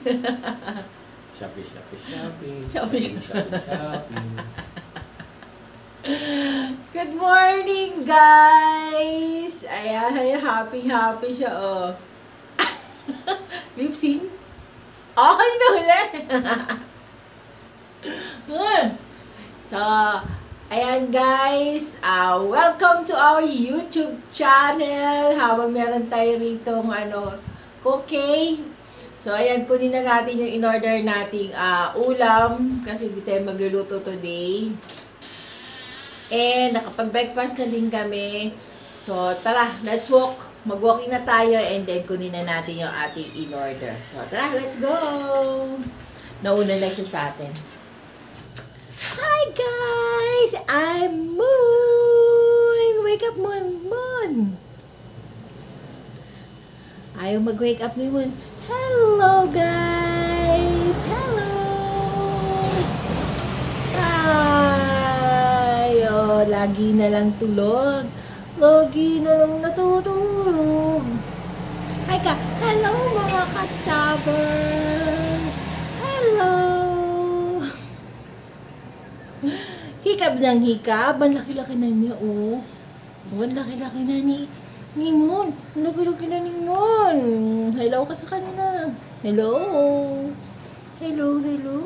Shopee, Shopee, Shopee. Shopee, Shopee, Shopee. Good morning, guys! Ayan, ay, happy, happy siya, oh. Lip sync? Okay na ulit! Hmm. so, ayan guys, uh, welcome to our YouTube channel. Habang meron tayo rito ano, cookie. So, ayan, kunin na natin yung in-order nating uh, ulam kasi hindi tayo magluluto today. And nakapag-breakfast na din kami. So, tara, let's walk. Mag-walking na tayo and then kunin na natin yung ating in-order. So, tara, let's go! Nauna na siya sa atin. Hi guys! I'm Moon! Wake up, Moon! Moon! Ayaw mag-wake up ni Moon. Hello guys! Hello! Ay, oh, lagi na lang tulog. Lagi na lang natutulog. Hi ka! Hello mga katabers! Hello! Hikab ng hikab. Ang laki-laki na niya, oh. Oh, ang laki-laki na ni ni Mon. Ang laki-laki na ni Mon. Hello ka sa kanila. Hello. Hello, hello.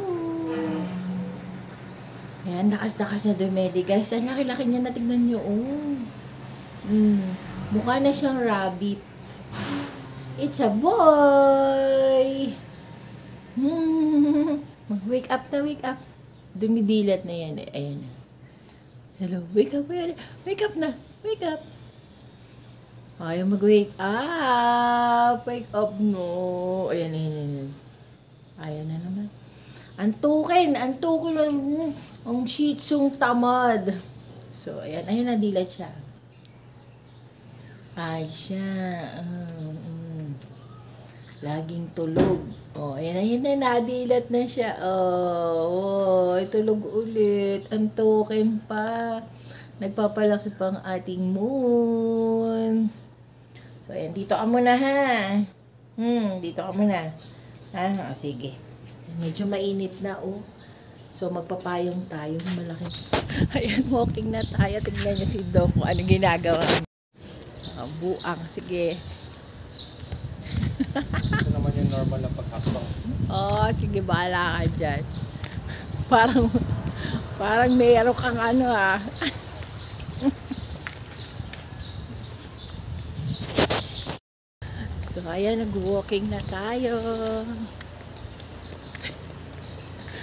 Ayan, lakas-lakas na dumedi. Guys, ang laki-laki niya na tignan niyo, oh. Mm, mukha na siyang rabbit. It's a boy! Hmm. Wake up na, wake up. Dumidilat na yan eh. Ayan. Hello, wake up. Wake up na, wake up. Ayaw mag-wake up. Wake up, no. Ayan, ayan, ayan. Na naman. Antukin, antukin ang, shih tsung tamad. So, ayan, ayan na, dilat siya. Ay, siya. Um, mm. Laging tulog. Oh, ayan, ayan na, nadilat na siya. Oh, oh tulog ulit. Antukin pa. Nagpapalaki pa ang ating moon. So, ayan, dito ka muna ha. Hmm, dito ka muna. Ha, oh, sige. Medyo mainit na, oh. So, magpapayong tayo. Malaki. Ayan, walking na tayo. Tignan niyo si Doc kung ano ginagawa. Oh, buang. Sige. Ito naman yung normal na pagkakbang. Oh, sige, bahala ka dyan. Parang, parang mayroon kang ano ah. so, ayan, nag-walking na tayo.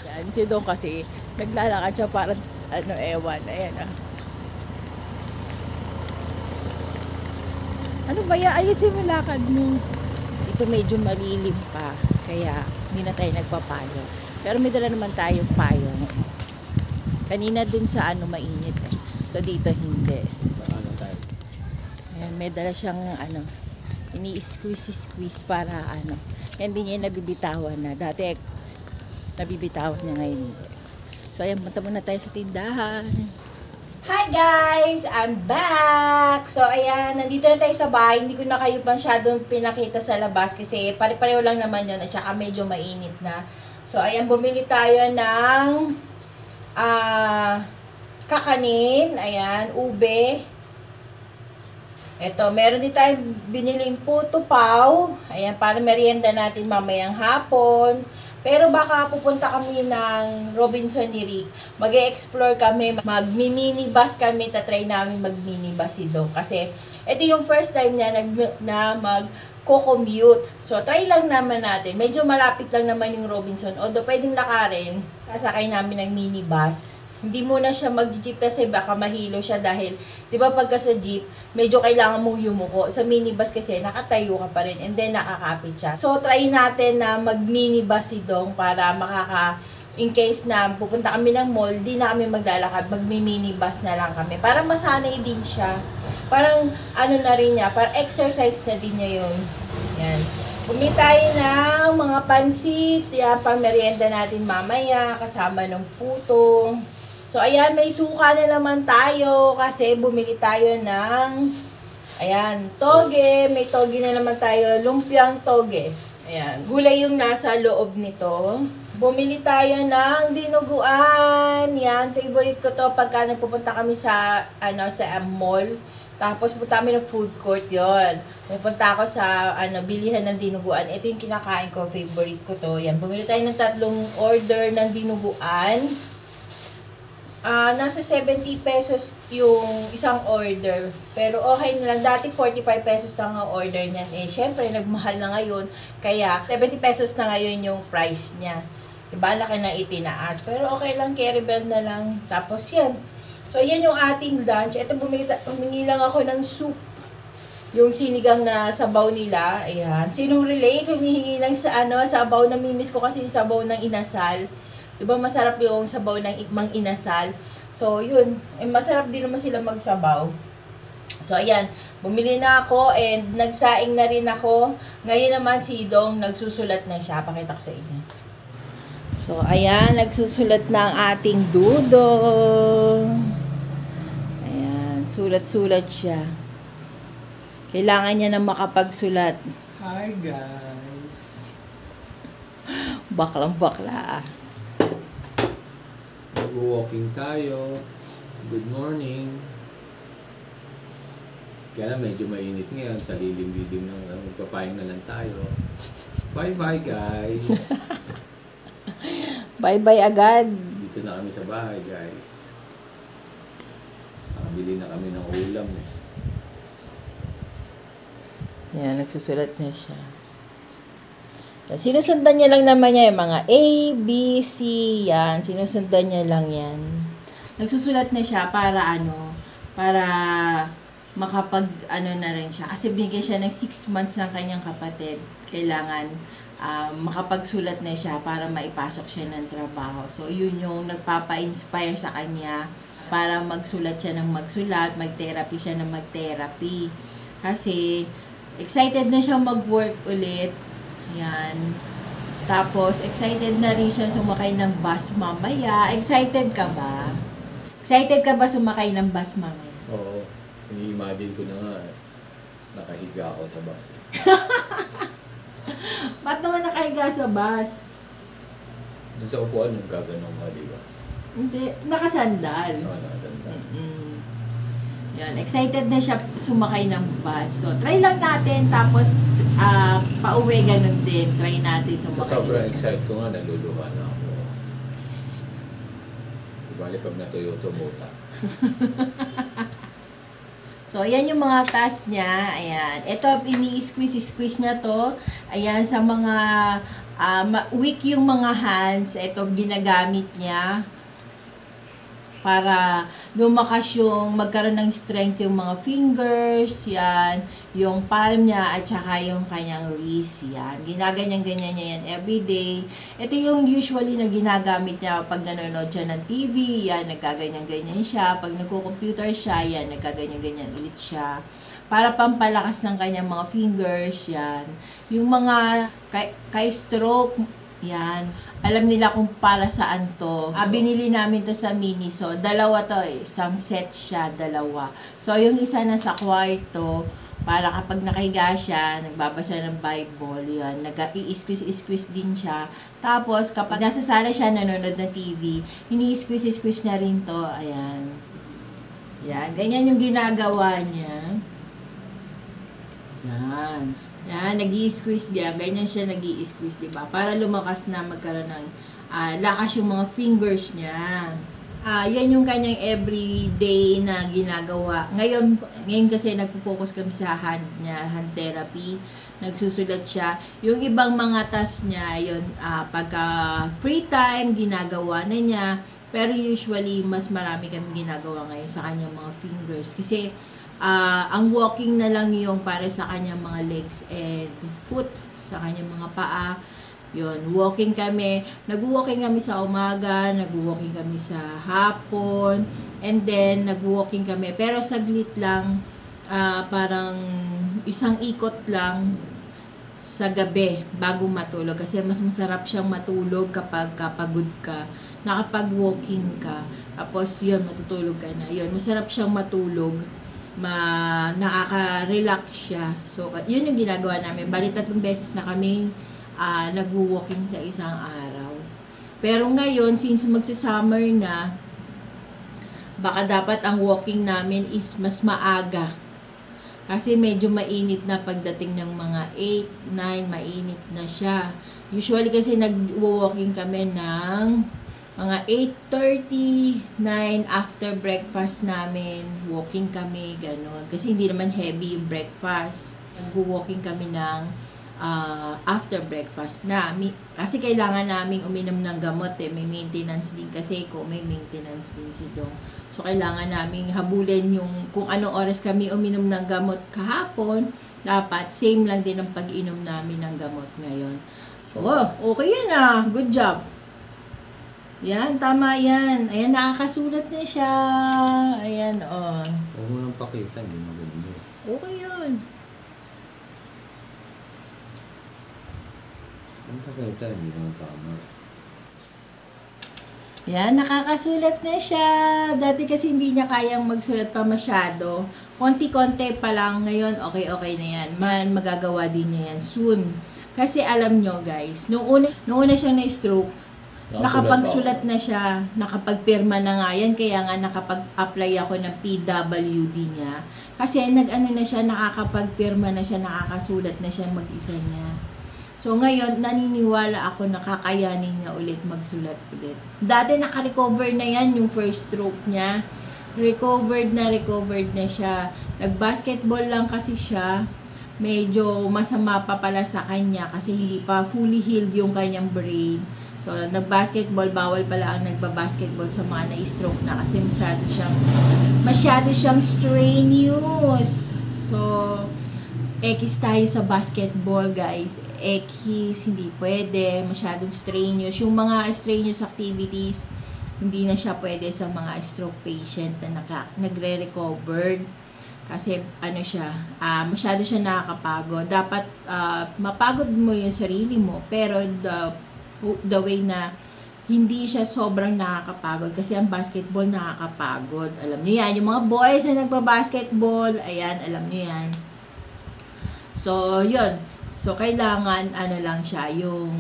Yan, si Don kasi, naglalakad siya parang, ano, ewan. Ayan ah. Ano ba yan? Ayusin mo lakad mo. Ito medyo malilim pa. Kaya, hindi na tayo nagpapayo. Pero may dala naman tayong payong. Kanina dun sa ano mainit eh. So dito hindi. Ayan, may dala siyang ano, ini-squeeze-squeeze para ano. Hindi niya nabibitawan na. Dati nabibitawan niya ngayon. So ayan, punta muna tayo sa tindahan. Hi guys! I'm back! So ayan, nandito na tayo sa bahay. Hindi ko na kayo masyadong pinakita sa labas kasi pare-pareho lang naman yun at saka medyo mainit na. So ayan, bumili tayo ng ah kakanin. Ayan, ube. Ito, meron din tayong biniling puto pau. Ayan, para merienda natin mamayang hapon. Pero baka pupunta kami ng Robinson ni Rick. mag explore kami, mag-minibus kami, tatry namin mag-minibus si Dong. Kasi ito yung first time niya nag, na mag co-commute. So, try lang naman natin. Medyo malapit lang naman yung Robinson. Although, pwedeng lakarin. Sasakay namin ng minibus hindi mo na siya mag-jeep kasi baka mahilo siya dahil, di ba pagka sa jeep, medyo kailangan mo yumuko. Sa minibus kasi, nakatayo ka pa rin and then nakakapit siya. So, try natin na mag-minibus si Dong para makaka, in case na pupunta kami ng mall, di na kami maglalakad, magmi-minibus na lang kami. Para masanay din siya. Parang, ano na rin niya, para exercise na din niya yun. Yan. Bumili tayo ng mga pansit, yan, pang merienda natin mamaya, kasama ng puto. So, ayan, may suka na naman tayo kasi bumili tayo ng Ayan, toge. May toge na naman tayo. Lumpiang toge. Ayan. Gulay yung nasa loob nito. Bumili tayo ng dinuguan. Yan, favorite ko to pagka nagpupunta kami sa, ano, sa mall. Tapos punta kami ng food court yon. Pupunta ako sa ano, bilihan ng dinuguan. Ito yung kinakain ko, favorite ko to. Yan, bumili tayo ng tatlong order ng dinuguan. Ah, nasa 70 pesos yung isang order. Pero okay na lang. Dati 45 pesos lang ang order niyan. Eh, syempre, nagmahal na ngayon. Kaya, 70 pesos na ngayon yung price niya. Diba, laki na itinaas. Pero okay lang, carry bell na lang. Tapos yan. So, yan yung ating lunch. Ito, bumili, humingi lang ako ng soup. Yung sinigang na sabaw nila. Ayan. Sinong relate? Humihingi ng sa, ano, sabaw. Namimiss ko kasi yung sabaw ng inasal. Di ba masarap yung sabaw ng mang inasal? So, yun. Eh, masarap din naman sila magsabaw. So, ayan. Bumili na ako and nagsaing na rin ako. Ngayon naman si Dong nagsusulat na siya. Pakita ko sa inyo. So, ayan. Nagsusulat na ang ating dudo. Ayan. Sulat-sulat siya. Kailangan niya na makapagsulat. Hi guys! Baklang bakla. ah. Mag-walking tayo. Good morning. Kaya lang medyo mainit ngayon. Sa lilim-lilim ng uh, magpapayang na lang tayo. Bye-bye guys! Bye-bye agad. Dito na kami sa bahay guys. Nakabili na kami ng ulam eh. Yan, nagsusulat na siya. Yan, Sinusundan niya lang naman niya yung mga A, B, C, yan. Sinusundan niya lang yan. Nagsusulat na siya para ano, para makapag ano na rin siya. Kasi bigyan siya ng 6 months ng kanyang kapatid. Kailangan ah, makapagsulat na siya para maipasok siya ng trabaho. So, yun yung nagpapa-inspire sa kanya para magsulat siya ng magsulat, mag-therapy siya ng mag-therapy. Kasi, excited na siya mag-work ulit. Yan. Tapos, excited na rin siya sumakay ng bus mamaya. Excited ka ba? Excited ka ba sumakay ng bus mamaya? Oo. Ini-imagine ko na nga eh. Nakahiga ako sa bus. Ba't naman nakahiga sa bus? Doon sa upuan yung gaganong ka, di ba? Hindi, nakasandal. Oo, nakasanda. Mm. Yan, excited na siya sumakay ng bus. So, try lang natin. Tapos, ah pauwi ganun din. Try natin Sa sumakay. sobrang ulit. excited ko nga, naluluha na ako. Bali pag natuyo tumuta. So, ayan yung mga task niya. Ayan. Ito, ini-squeeze-squeeze niya to. Ayan, sa mga ah, ma- weak yung mga hands. Ito, ginagamit niya para lumakas yung magkaroon ng strength yung mga fingers, yan, yung palm niya at saka yung kanyang wrist, yan. Ginaganyan-ganyan niya yan everyday. Ito yung usually na ginagamit niya pag nanonood siya ng TV, yan, nagkaganyan-ganyan siya. Pag nagko-computer siya, yan, nagkaganyan-ganyan ulit siya. Para pampalakas ng kanyang mga fingers, yan. Yung mga kay, kay stroke, yan. Alam nila kung para saan to. Ah, binili namin to sa Miniso. Dalawa to eh. Isang set siya, dalawa. So, yung isa na sa kwarto, para kapag nakahiga siya, nagbabasa ng Bible, yan, nag-i-squeeze-squeeze din siya. Tapos, kapag nasa sala siya, nanonood ng TV, ini-squeeze-squeeze niya rin to. Ayan. Yan, ganyan yung ginagawa niya. Yan. Yan, nag squeeze niya. Ganyan siya nag squeeze di ba? Para lumakas na magkaroon ng ah, lakas yung mga fingers niya. Ah, yan yung kanyang everyday na ginagawa. Ngayon, ngayon kasi nagpo-focus kami sa hand niya, hand therapy. Nagsusulat siya. Yung ibang mga task niya, yun, ah, pagka free time, ginagawa na niya. Pero usually, mas marami kami ginagawa ngayon sa kanyang mga fingers. Kasi, Ah, ang walking na lang yung para sa kanyang mga legs and foot, sa kanyang mga paa. Yun, walking kami. Nag-walking kami sa umaga, nag-walking kami sa hapon, and then nag-walking kami. Pero saglit lang, ah, parang isang ikot lang sa gabi bago matulog. Kasi mas masarap siyang matulog kapag kapagod ka. Nakapag-walking ka. Tapos yun, matutulog ka na. Yun, masarap siyang matulog ma nakaka-relax siya. So, yun yung ginagawa namin. Bali, tatlong beses na kami ah, nagwo-walking sa isang araw. Pero ngayon, since magsa-summer na, baka dapat ang walking namin is mas maaga. Kasi medyo mainit na pagdating ng mga 8, 9, mainit na siya. Usually kasi nag-walking kami ng mga 8.30, 9 after breakfast namin. Walking kami, ganun. Kasi hindi naman heavy yung breakfast. Nag-walking kami ng ah, after breakfast na. Kasi kailangan naming uminom ng gamot eh. May maintenance din kasi ko, may maintenance din si Dong. So, kailangan naming habulin yung kung anong oras kami uminom ng gamot kahapon, dapat same lang din ang pag-inom namin ng gamot ngayon. So, oh, okay yan ah. Good job. Yan, tama yan. Ayan, nakakasulat na siya. Ayan, oh. Huwag mo nang pakita, hindi maganda. Okay yun. Ang pakita, hindi naman tama. Yan, nakakasulat na siya. Dati kasi hindi niya kayang magsulat pa masyado. Konti-konti pa lang. Ngayon, okay-okay na yan. Man, magagawa din niya yan soon. Kasi alam nyo guys, noong una, noong una siyang na-stroke, nakapagsulat na siya, nakapagpirma na nga yan, kaya nga nakapag-apply ako ng PWD niya. Kasi nag-ano na siya, nakakapagpirma na siya, nakakasulat na siya mag-isa niya. So ngayon, naniniwala ako na kakayanin niya ulit magsulat ulit. Dati naka-recover na yan yung first stroke niya. Recovered na recovered na siya. Nag-basketball lang kasi siya. Medyo masama pa pala sa kanya kasi hindi pa fully healed yung kanyang brain. So, nag-basketball, bawal pala ang nagba-basketball sa mga na-stroke na kasi masyado siyang, masyado siyang strenuous. So, X tayo sa basketball, guys. X, hindi pwede. Masyadong strenuous. Yung mga strenuous activities, hindi na siya pwede sa mga stroke patient na naka, nagre-recovered. Kasi, ano siya, ah masyado siya nakakapagod. Dapat, ah, mapagod mo yung sarili mo. Pero, the, the way na hindi siya sobrang nakakapagod kasi ang basketball nakakapagod. Alam niyo yan, yung mga boys na nagba-basketball, ayan, alam niyo yan. So, yun. So, kailangan, ano lang siya, yung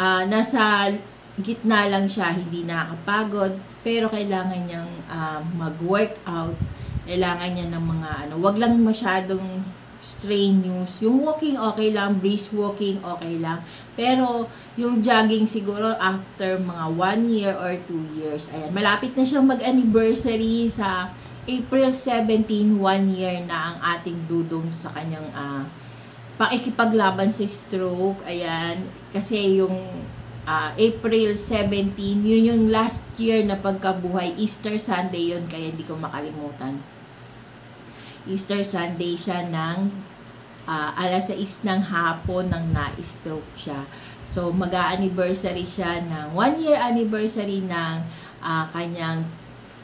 ah, nasa gitna lang siya, hindi nakakapagod, pero kailangan niyang ah, mag-workout. Kailangan niya ng mga, ano, wag lang masyadong strenuous. Yung walking, okay lang. Brisk walking, okay lang. Pero, yung jogging siguro after mga one year or two years. Ayan, malapit na siyang mag-anniversary sa April 17, one year na ang ating dudong sa kanyang ah, pakikipaglaban sa stroke. Ayan, kasi yung ah, April 17, yun yung last year na pagkabuhay. Easter Sunday yun, kaya hindi ko makalimutan. Easter Sunday siya ng ah, alas 6 ng hapon nang na-stroke siya. So, mag-anniversary siya ng one year anniversary ng ah, kanyang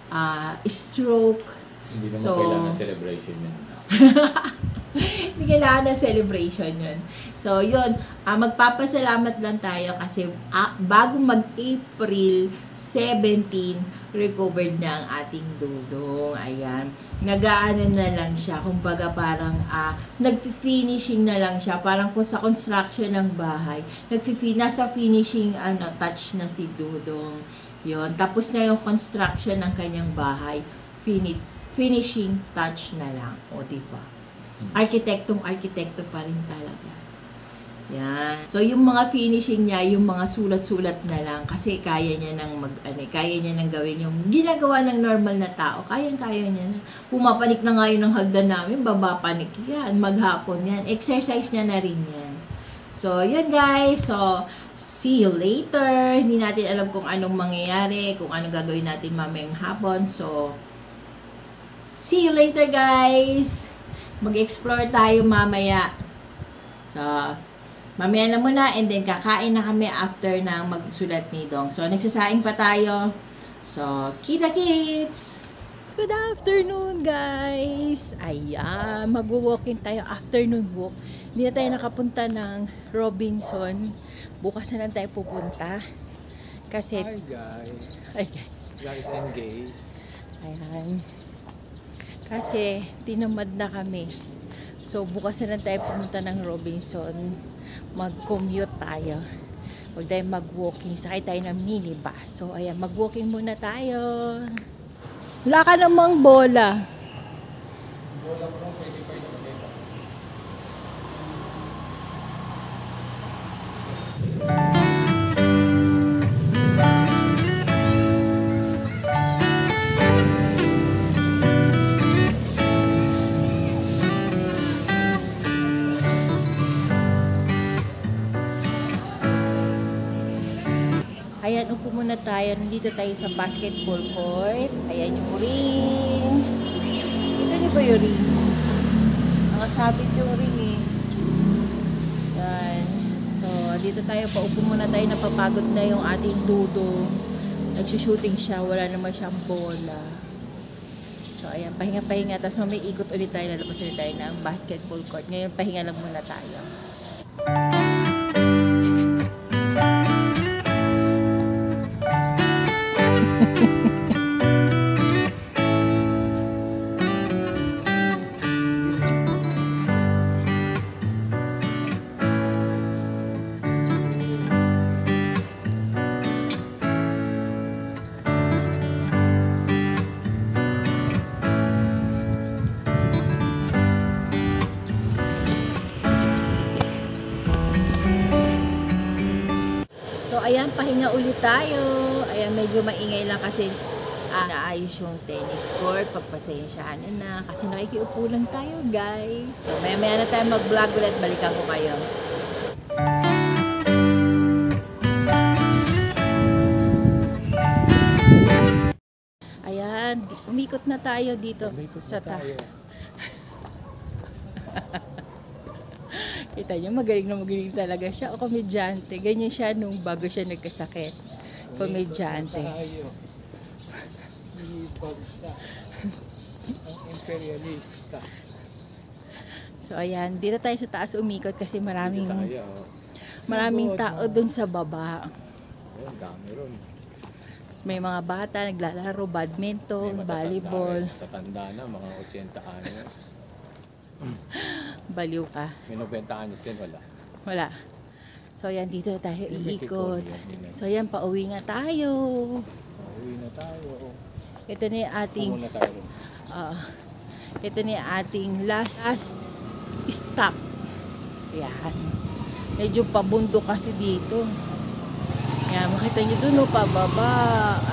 ah, stroke. Hindi naman So- kailangan celebration yan. Hindi kailangan ng celebration yun. So, yun. ah, magpapasalamat lang tayo kasi ah, bago mag-April 17, recovered na ang ating dudong. Ayan. Nagaano na lang siya. Kumbaga parang ah, nag-finishing na lang siya. Parang kung sa construction ng bahay. Nag-fi- nasa finishing ano, touch na si dudong. Yun. Tapos na yung construction ng kanyang bahay. Finish, finishing touch na lang. O, diba? Arkitektong arkitekto pa rin talaga. Yan. So, yung mga finishing niya, yung mga sulat-sulat na lang kasi kaya niya nang mag, ano, kaya niya nang gawin yung ginagawa ng normal na tao. Kayang-kaya niya na. Pumapanik na nga yun ng hagdan namin, babapanik yan, maghapon yan. Exercise niya na rin yan. So, yun guys. So, see you later. Hindi natin alam kung anong mangyayari, kung anong gagawin natin mamayang hapon. So, see you later guys. Mag-explore tayo mamaya. So, mamaya na muna and then kakain na kami after ng magsulat ni Dong. So, nagsasaing pa tayo. So, kita kits! Good afternoon, guys! Ayan, magwo-walking tayo afternoon walk. Hindi na tayo nakapunta ng Robinson. Bukas na lang tayo pupunta. Kasi, guys. ay guys, Guys and gays. ayan. Kasi tinamad na kami. So bukas na lang tayo pumunta ng Robinson. Mag-commute tayo. Huwag tayo mag-walking. Sakay tayo ng minibus. So ayan, mag-walking muna tayo. Wala ka namang bola. Ayan, tayo. Nandito tayo sa basketball court. Ayan yung ring. Ito niyo ba yung ring? Nakasabit yung ring eh. Yan. So, dito tayo. Paupo muna tayo. Napapagod na yung ating dudo. Nagsushooting siya. Wala naman siyang bola. So, ayan. Pahinga-pahinga. Tapos mamay ikot ulit tayo. Lalabas ulit tayo ng basketball court. Ngayon, pahinga lang muna tayo. So, ayan, pahinga ulit tayo. Ayan, medyo maingay lang kasi ah, naayos yung tennis court. Pagpasensyahan nyo na kasi nakikiupo lang tayo, guys. So, maya-maya na tayo mag-vlog ulit. Balikan ko kayo. Ayan, umikot na tayo dito sa ta. Kita niyo, magaling na magaling talaga siya. O komedyante. Ganyan siya nung bago siya nagkasakit. Komedyante. ang imperialista. So ayan, dito tayo sa taas umikot kasi maraming Tayo. oh. maraming tao dun sa baba. Ayun, dami ron. May mga bata naglalaro badminton, May volleyball. rin. Matatanda na, mga 80 anyos. Baliw ka. May 90 anyos din, wala. Wala. So ayan, dito na tayo iikot. So ayan, pauwi nga tayo. Uwi na tayo. Ito na yung ating Pumunta tayo. Ah, ito na yung ating last, last stop. Yan. Medyo pabundok kasi dito. Yan, makita nyo dun, oh, pababa.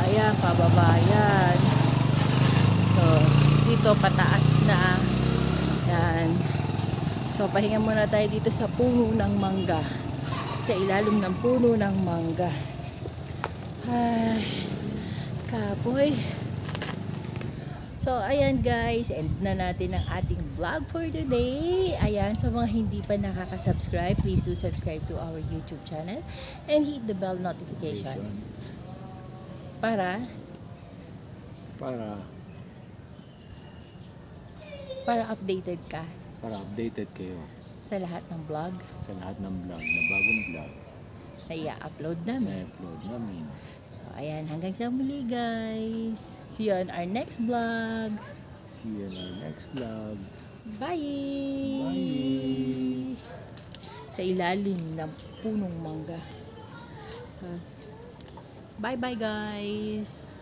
Ayan, pababa yan. So, dito pataas na. Yan. So, pahinga muna tayo dito sa puno ng mangga. Sa ilalim ng puno ng mangga. Ay, kapoy. So, ayan guys, end na natin ang ating vlog for today. Ayan, sa mga hindi pa nakaka-subscribe, please do subscribe to our YouTube channel and hit the bell notification para Para, para updated ka para updated kayo sa lahat ng vlogs sa lahat ng vlog na bagong vlog na i-upload na namin. upload namin. So, ayan, hanggang sa muli guys. See you on our next vlog. See you in our next vlog. Bye! Bye! Sa ilalim ng punong mangga. So, bye-bye guys!